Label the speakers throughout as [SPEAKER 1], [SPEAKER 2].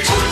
[SPEAKER 1] Street.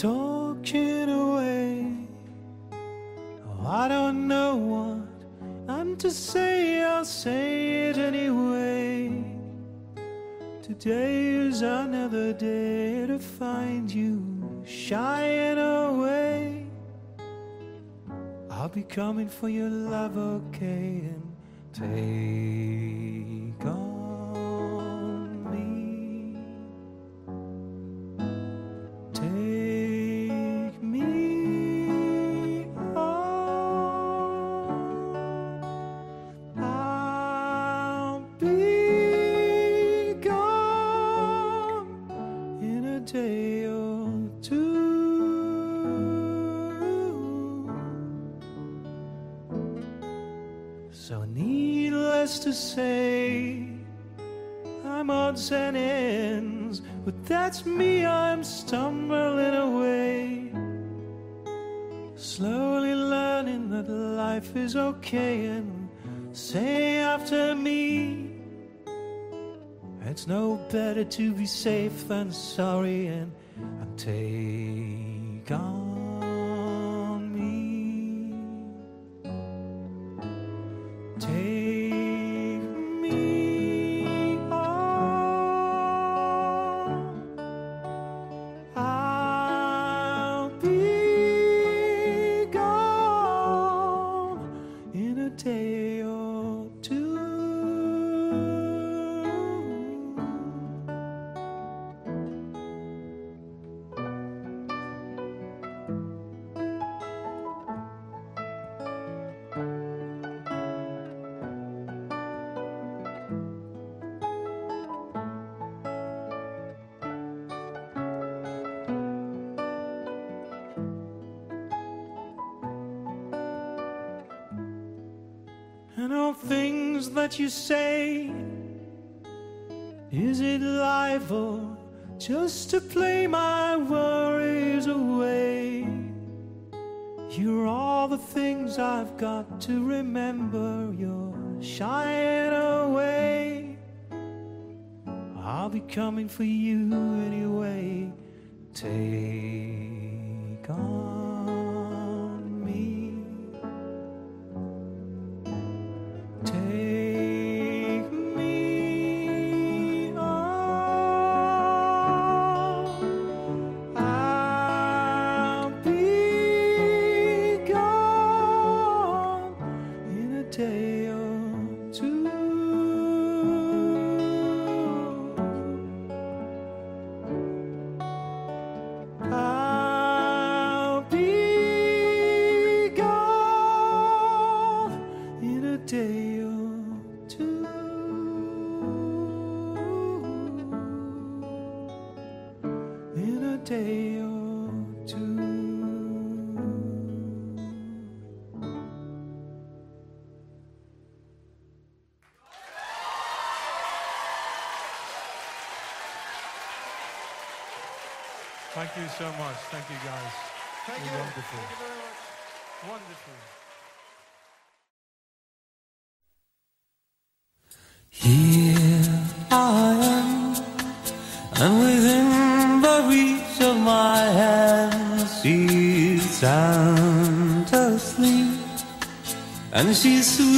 [SPEAKER 1] Talking away. Oh, I don't know what I'm to say, I'll say it anyway. Today is another day to find you shying away. I'll be coming for your love, okay, and take It's no better to be safe than sorry, and, and take on. say? Is it life or just to play my worries away? You're all the things I've got to remember. You're shying away. I'll be coming for you anyway. Take
[SPEAKER 2] Thank you so much. Thank you, guys.
[SPEAKER 3] Thank
[SPEAKER 2] You're
[SPEAKER 3] you.
[SPEAKER 2] Wonderful.
[SPEAKER 3] Thank you very much.
[SPEAKER 2] Wonderful.
[SPEAKER 1] Here I am, and within the reach of my hand, she's sound asleep, and she's.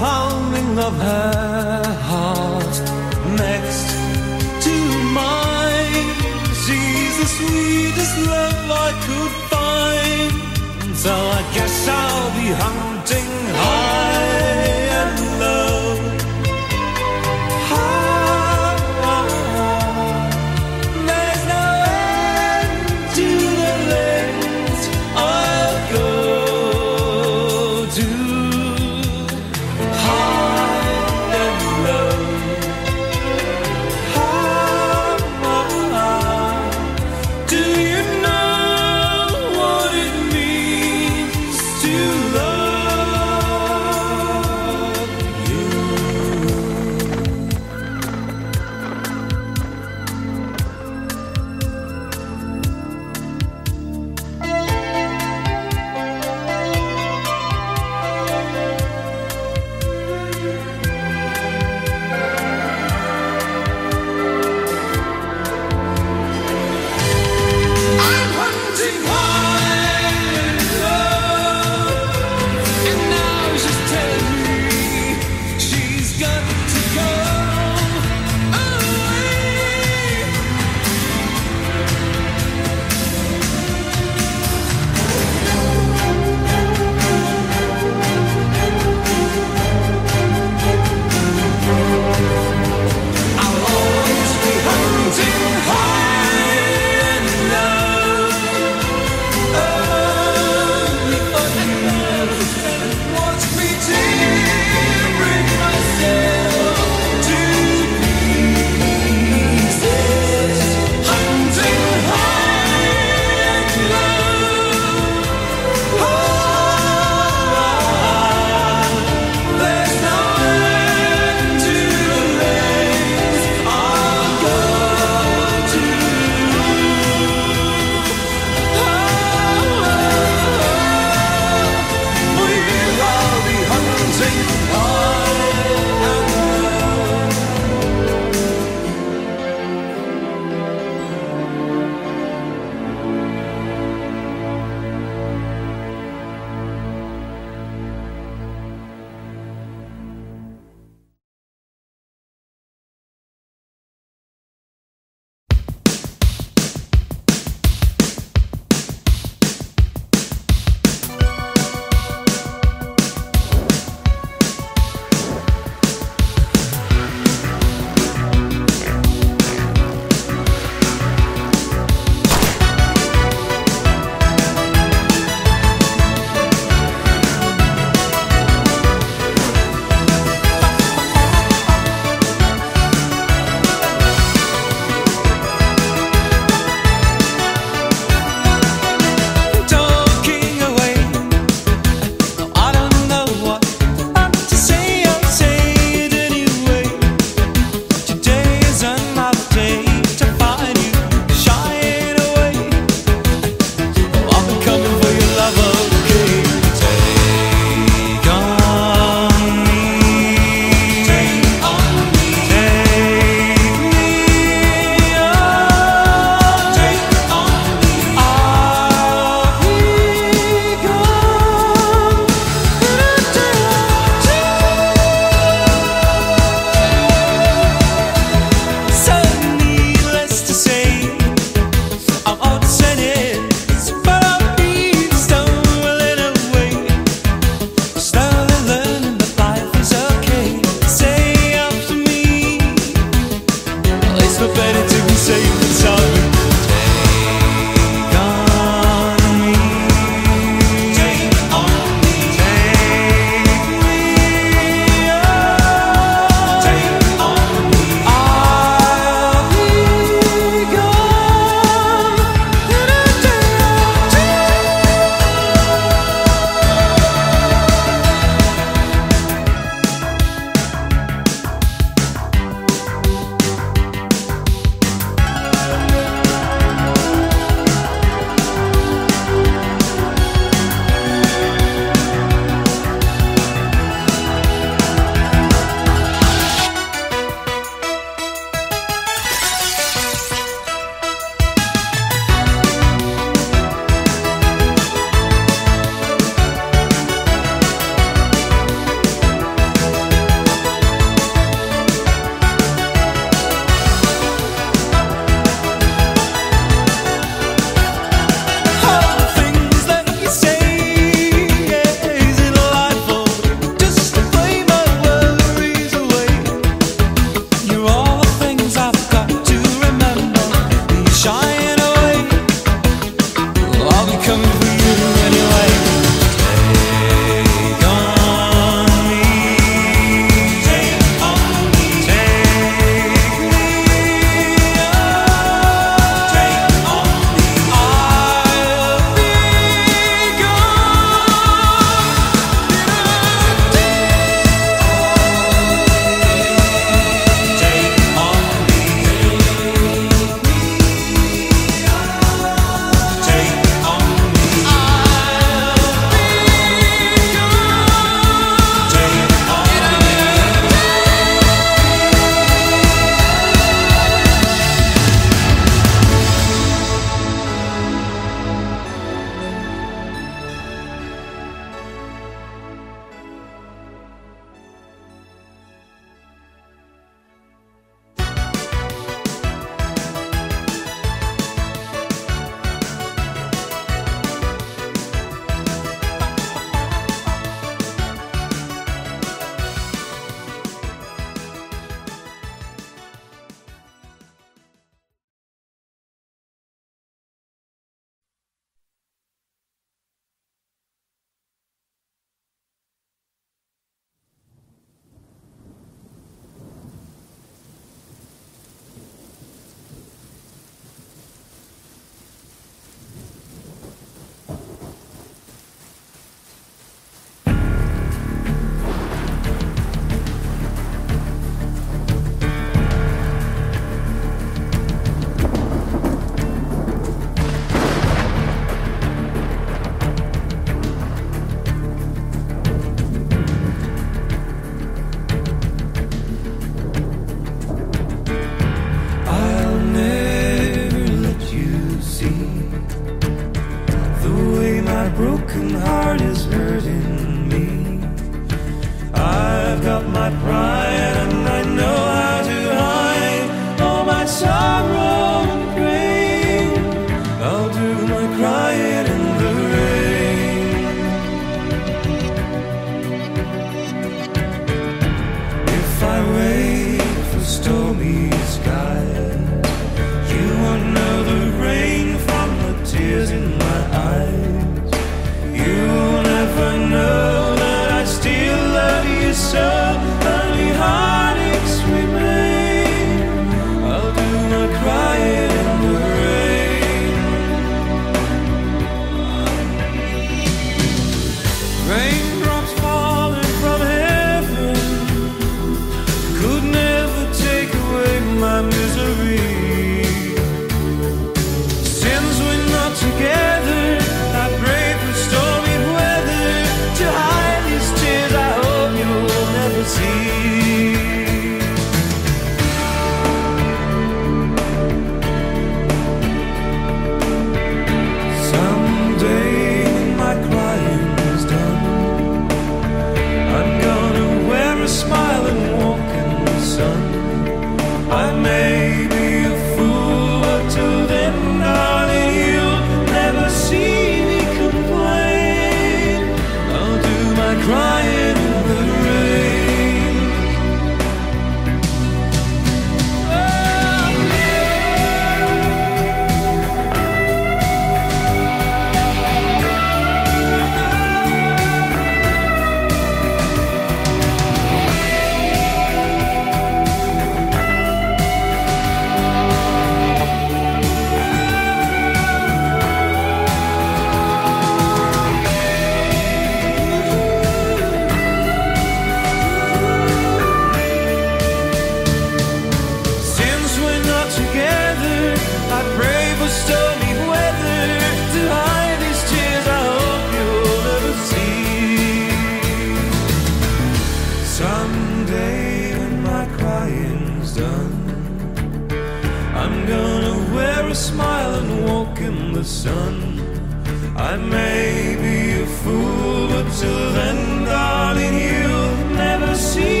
[SPEAKER 1] I may be a fool, but till then, darling, you'll never see.